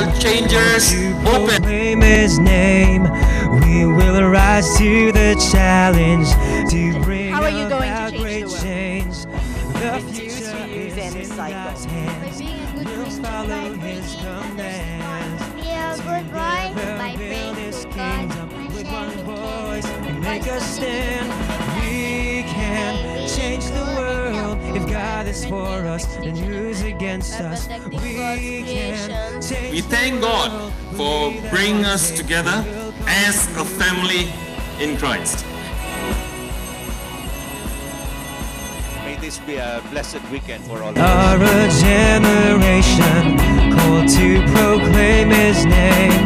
world changers open. Proclaim his name. We will rise to the challenge to bring How are you going to about change great the world? change. The future Zeus, is and in Cycle. God's By hands. being a good We'll follow his bringing the commands. Be a good boy by build his to God kingdom with one voice. Him. Make By a stand. God is for us, then who's against us? We can We thank God for bringing us together as a family in Christ. May this be a blessed weekend for all of us. are a generation called to proclaim his name.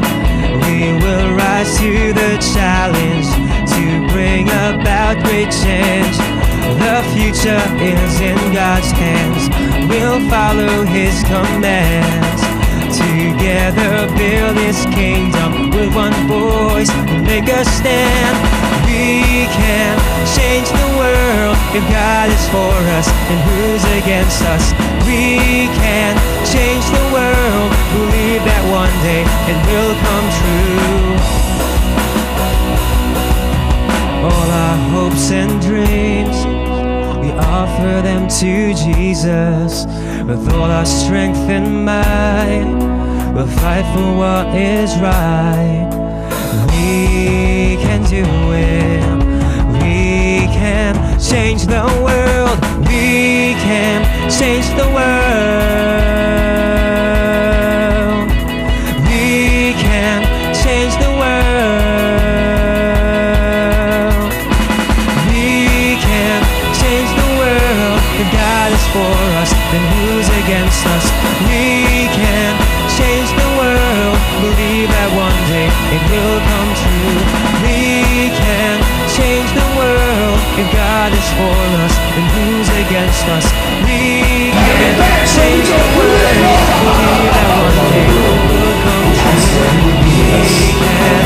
We will rise to the challenge to bring about great change. The future is in God's hands. We'll follow his commands. Together build his kingdom with one voice. Make a stand. We can change the world if God is for us and who's against us. We can change the world. To Jesus. With all our strength and might, we'll fight for what is right. We can do it. We can change the world. We can change the world. Against us? We can change the world. Believe that one day it will come true. We can change the world. If God is for us, then who's against us? We can change the world. Believe that one day it will come true. We can.